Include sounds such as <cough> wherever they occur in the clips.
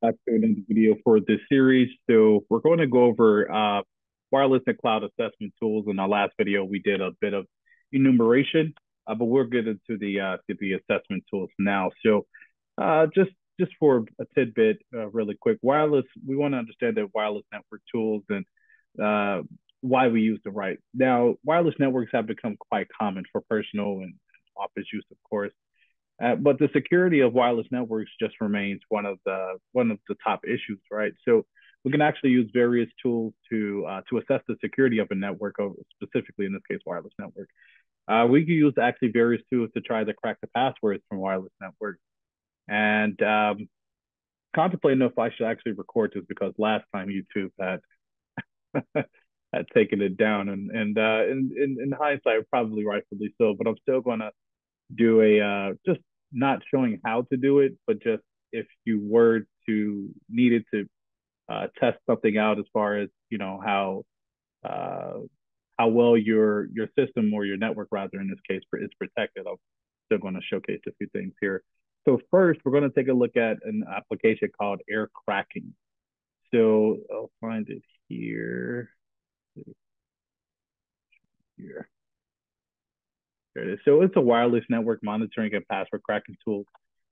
back to another video for this series. So we're going to go over uh, wireless and cloud assessment tools. In our last video, we did a bit of enumeration, uh, but we're getting to the uh, to the assessment tools now. So uh, just just for a tidbit, uh, really quick, wireless. We want to understand the wireless network tools and uh, why we use them right. Now, wireless networks have become quite common for personal and office use, of course. Uh, but the security of wireless networks just remains one of the one of the top issues, right? So we can actually use various tools to uh, to assess the security of a network, specifically in this case, wireless network. Uh, we can use actually various tools to try to crack the passwords from wireless networks. And um, contemplating if I should actually record this because last time YouTube had <laughs> had taken it down, and and uh, in, in in hindsight, probably rightfully so. But I'm still gonna do a uh, just not showing how to do it, but just if you were to needed to uh, test something out as far as you know how uh, how well your your system or your network rather in this case is protected. I'm still going to showcase a few things here. So first, we're going to take a look at an application called Air Cracking. So I'll find it here. Here. It is. So it's a wireless network monitoring and password cracking tool. You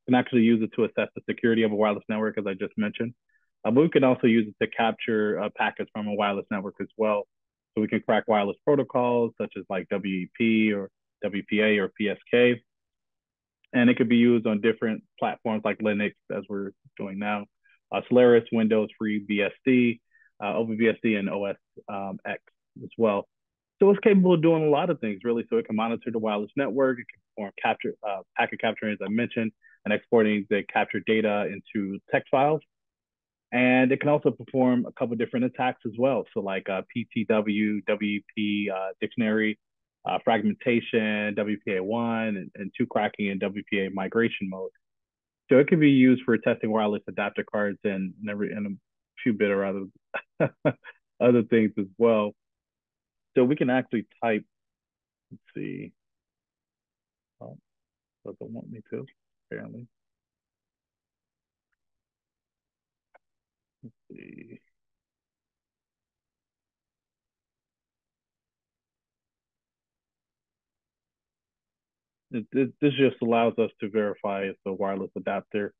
can actually use it to assess the security of a wireless network, as I just mentioned. Uh, but we can also use it to capture uh, packets from a wireless network as well. So we can crack wireless protocols such as like WEP or WPA or PSK. And it could be used on different platforms like Linux, as we're doing now, uh, Solaris, Windows, FreeBSD, uh, OpenBSD, and OS um, X as well. So it's capable of doing a lot of things, really. So it can monitor the wireless network, it can perform capture, uh, packet capturing, as I mentioned, and exporting the captured data into text files. And it can also perform a couple different attacks as well. So like uh, PTW, WP uh, dictionary, uh, fragmentation, WPA1, and, and two cracking and WPA migration mode. So it can be used for testing wireless adapter cards and, and, every, and a few bit or other, <laughs> other things as well. So we can actually type, let's see. Oh, doesn't want me to, apparently. Let's see. It, it, this just allows us to verify if the wireless adapter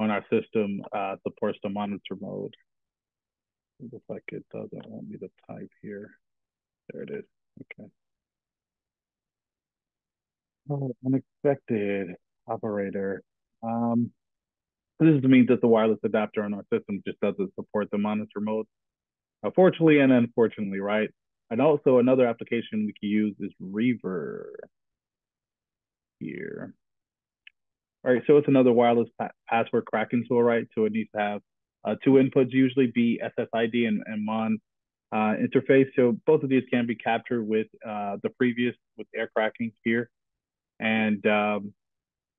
on our system uh, supports the monitor mode. Looks like it doesn't want me to type here. There it is. Okay. Oh, unexpected operator. Um, this means that the wireless adapter on our system just doesn't support the monitor mode. Unfortunately and unfortunately, right? And also another application we can use is Reaver here. All right, so it's another wireless pa password cracking tool, right? So it needs to have uh, two inputs, usually be SSID and, and MON uh, interface. So both of these can be captured with uh, the previous with air cracking here. And um,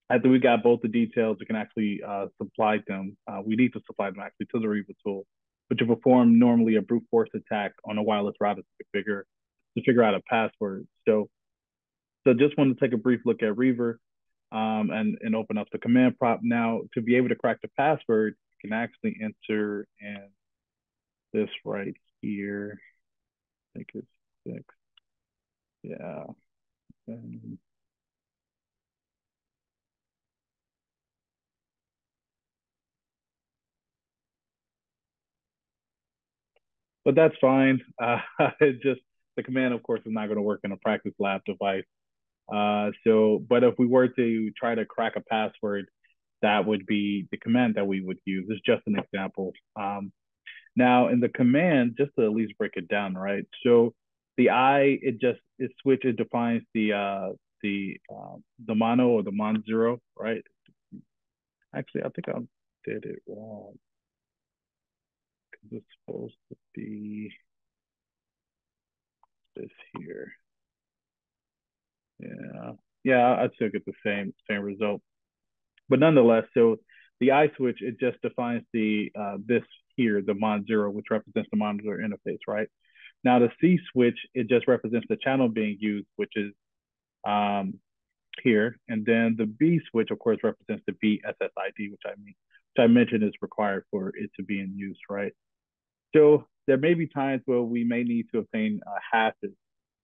after we got both the details, we can actually uh, supply them. Uh, we need to supply them actually to the Reaver tool, but to perform normally a brute force attack on a wireless router to figure to figure out a password. So, so just want to take a brief look at Reaver um, and and open up the command prompt now to be able to crack the password. You can actually enter in this right here. I think it's six. Yeah. And but that's fine. <laughs> Uh, it just the command, of course, is not going to work in a practice lab device. Uh, so, but if we were to try to crack a password, that would be the command that we would use. It's just an example. Um, now in the command, just to at least break it down, right? So the I, it just, it switch, it defines the, uh, the, uh, the mono or the mon zero, right? Actually, I think I did it wrong. Cause it's supposed to be this here. Yeah. Yeah, I'd still get the same, same result. But nonetheless, so the I switch, it just defines the, uh, this here, the mon zero, which represents the monitor interface, right? Now the C switch, it just represents the channel being used, which is um, here. And then the B switch, of course, represents the BSSID, which I mean, which I mentioned is required for it to be in use, right? So there may be times where we may need to obtain uh, hashes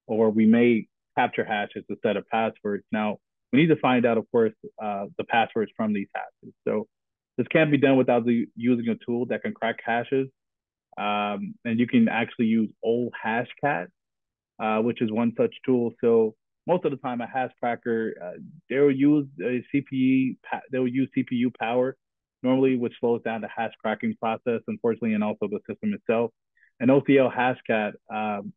or we may capture hashes instead of passwords. Now, we need to find out, of course, uh, the passwords from these hashes. So this can't be done without the, using a tool that can crack hashes. Um, and you can actually use old Hashcat, uh, which is one such tool. So most of the time, a hash cracker, uh, they'll use a CPU, they'll use CPU power normally, which slows down the hash cracking process, unfortunately, and also the system itself. And OCL Hashcat, um,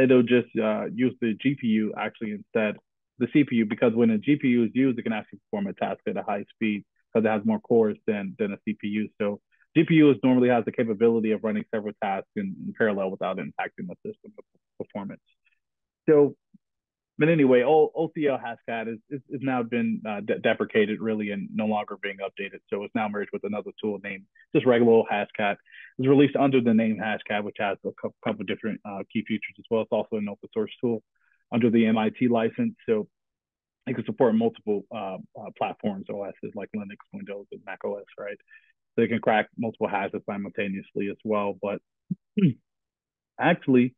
it'll just uh, use the GPU actually instead the CPU because when a GPU is used, it can actually perform a task at a high speed because it has more cores than than a CPU. So GPU is normally has the capability of running several tasks in, in parallel without impacting the system performance. So but anyway, all OCL Hashcat is, is, is now been uh, de deprecated really and no longer being updated. So it's now merged with another tool named just regular old Hashcat. It's released under the name Hashcat, which has a couple different uh, key features as well. It's also an open source tool under the MIT license. So it can support multiple uh, uh, platforms, OSs like Linux, Windows, and Mac OS, right? So it can crack multiple hashes simultaneously as well. But <clears throat> actually,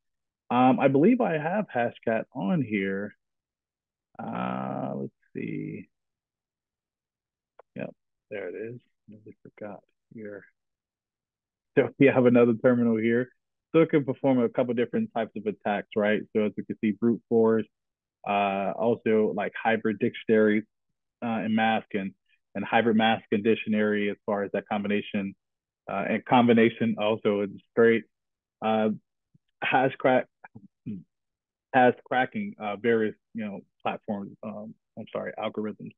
um, I believe I have Hashcat on here. Uh, let's see. Yep, there it is. Nearly forgot here. <laughs> So we have another terminal here. So it can perform a couple different types of attacks, right? So as you can see, brute force, uh, also like hybrid dictionary uh, and mask and, and hybrid mask and dictionary as far as that combination uh, and combination also is great. Uh, hash crack has cracking uh, various you know platforms. Um, I'm sorry, algorithms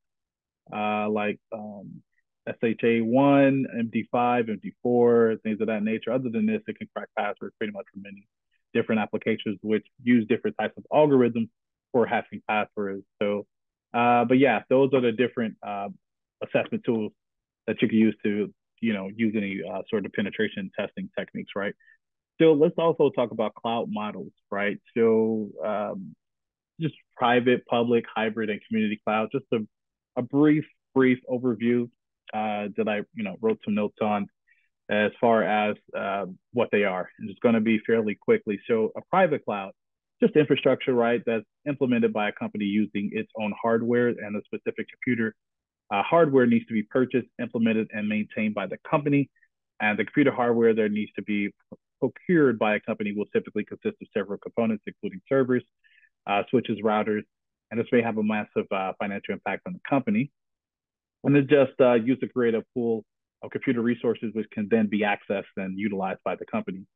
uh, like um, SHA1, MD5, MD4, things of that nature. Other than this, it can crack passwords pretty much for many different applications, which use different types of algorithms for hashing passwords. So, uh, but yeah, those are the different uh, assessment tools that you can use to you know use any uh, sort of penetration testing techniques, right? So let's also talk about cloud models, right? So um, just private, public, hybrid, and community cloud. Just a, a brief, brief overview uh, that I, you know, wrote some notes on as far as uh, what they are. And it's going to be fairly quickly. So a private cloud, just infrastructure, right? That's implemented by a company using its own hardware and a specific computer. Uh, hardware needs to be purchased, implemented, and maintained by the company. And the computer hardware there needs to be procured by a company will typically consist of several components, including servers, uh, switches, routers, and this may have a massive uh, financial impact on the company. And it's just uh, used to create a pool of computer resources which can then be accessed and utilized by the company.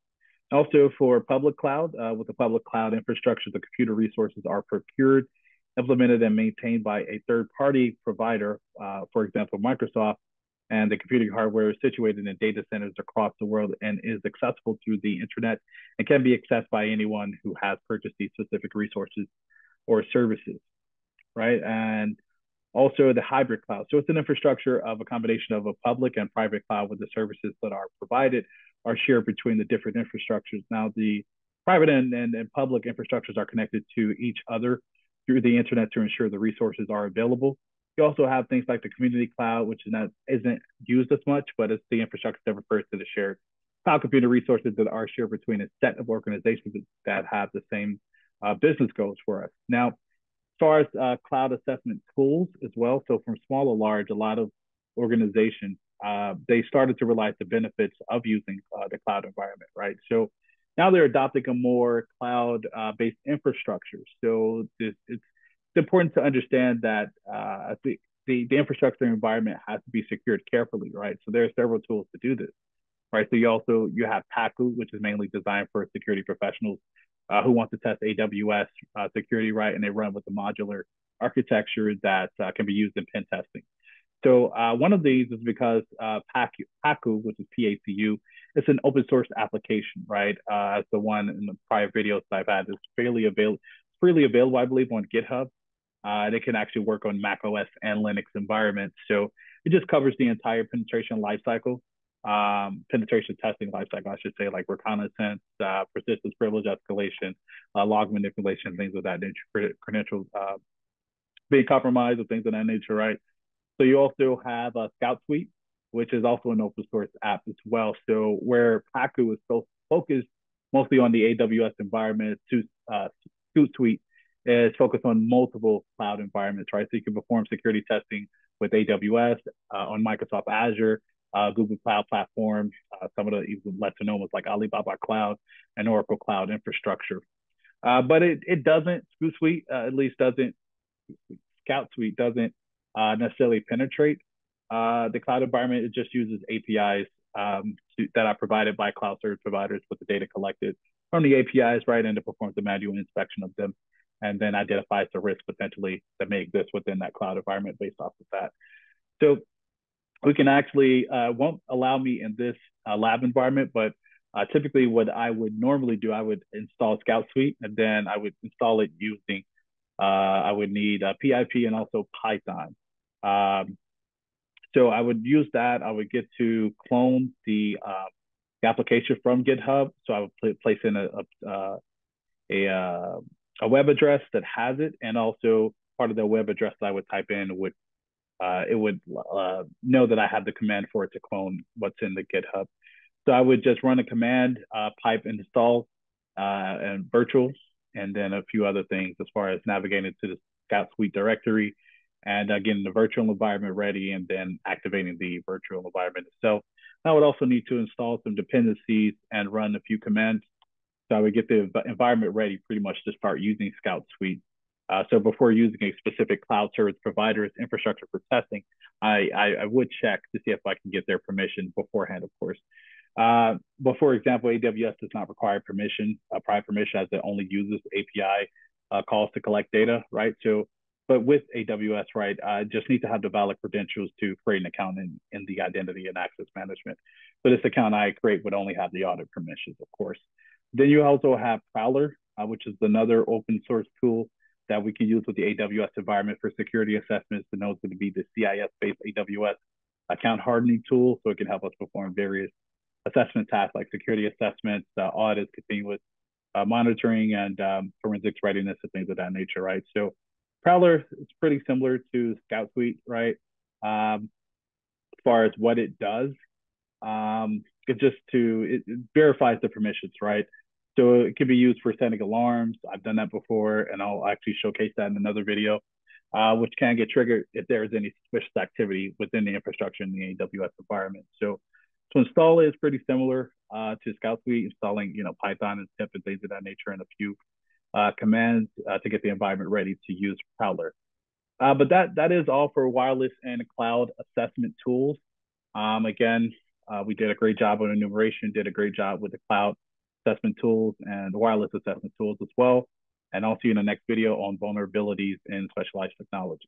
Also for public cloud, uh, with the public cloud infrastructure, the computer resources are procured, implemented, and maintained by a third-party provider, uh, for example, Microsoft, and the computing hardware is situated in data centers across the world and is accessible through the internet and can be accessed by anyone who has purchased these specific resources or services, right? And also the hybrid cloud. So it's an infrastructure of a combination of a public and private cloud with the services that are provided are shared between the different infrastructures. Now the private and, and, and public infrastructures are connected to each other through the internet to ensure the resources are available you also have things like the community cloud, which is not isn't used as much, but it's the infrastructure that refers to the shared cloud computer resources that are shared between a set of organizations that have the same uh, business goals for us. Now, as far as uh, cloud assessment tools as well, so from small to large, a lot of organizations uh, they started to realize the benefits of using uh, the cloud environment, right? So now they're adopting a more cloud-based uh, infrastructure. So this, it's it's important to understand that uh, the, the, the infrastructure environment has to be secured carefully, right? So there are several tools to do this, right? So you also you have Pacu, which is mainly designed for security professionals uh, who want to test AWS uh, security, right? And they run with a modular architecture that uh, can be used in pen testing. So uh, one of these is because uh, Pacu, Pacu, which is P-A-C-U, it's an open source application, right? Uh, as the one in the prior videos I've had is fairly available, freely available, I believe, on GitHub. Uh, it can actually work on Mac OS and Linux environments. So it just covers the entire penetration lifecycle, um, penetration testing lifecycle, I should say, like reconnaissance, uh, persistence, privilege escalation, uh, log manipulation, things of that nature, credentials uh, being compromised or things of that nature, right? So you also have a Scout Suite. which is also an open source app as well. So where Pacu is so focused mostly on the AWS environment, uh, Suite is focused on multiple cloud environments, right? So you can perform security testing with AWS, uh, on Microsoft Azure, uh, Google Cloud Platform, uh, some of the even lesser known ones like Alibaba Cloud and Oracle Cloud Infrastructure. Uh, but it, it doesn't, Suite uh, at least doesn't, Scout Suite doesn't uh, necessarily penetrate uh, the cloud environment. It just uses APIs um, to, that are provided by cloud service providers with the data collected from the APIs, right, and it performs a manual inspection of them and then identifies the risk potentially that may exist within that cloud environment based off of that. So we can actually, uh, won't allow me in this uh, lab environment, but uh, typically what I would normally do, I would install Scout Suite and then I would install it using, uh, I would need PIP and also Python. Um, so I would use that. I would get to clone the, uh, the application from GitHub. So I would place in a, a, uh, a, uh, a web address that has it, and also part of the web address that I would type in would uh, it would uh, know that I have the command for it to clone what's in the GitHub. So I would just run a command, uh, pipe install, and virtual, and then a few other things as far as navigating to the Scout Suite directory and uh, getting the virtual environment ready and then activating the virtual environment itself. I would also need to install some dependencies and run a few commands so I would get the environment ready pretty much to start using Scout Suite. Uh, so before using a specific cloud service provider's infrastructure for testing, I, I, I, would check to see if I can get their permission beforehand, of course. Uh, but for example, AWS does not require permission, uh, prior permission as it only uses API uh, calls to collect data, right? So, but with AWS, right, I just need to have the valid credentials to create an account in, in the identity and access management. So this account I create would only have the audit permissions, of course. Then you also have Prowler, uh, which is another open source tool that we can use with the AWS environment for security assessments. Know it's going to be the CIS-based AWS account hardening tool, so it can help us perform various assessment tasks like security assessments, uh, audits, continuous uh, monitoring, and um, forensics readiness and things of that nature, right? So Prowler is pretty similar to Scout Suite, right? Um, as far as what it does, um, it just to it, it verifies the permissions, right? So it can be used for setting alarms. I've done that before, and I'll actually showcase that in another video, uh, which can get triggered if there is any suspicious activity within the infrastructure in the AWS environment. So to install it is pretty similar uh, to Scout Suite, installing you know Python and Tip and things of that nature, and a few uh, commands uh, to get the environment ready to use Prowler. Uh, but that that is all for wireless and cloud assessment tools. Um, again, uh, we did a great job on enumeration, did a great job with the cloud assessment tools and wireless assessment tools as well. And I'll see you in the next video on vulnerabilities in specialized technology.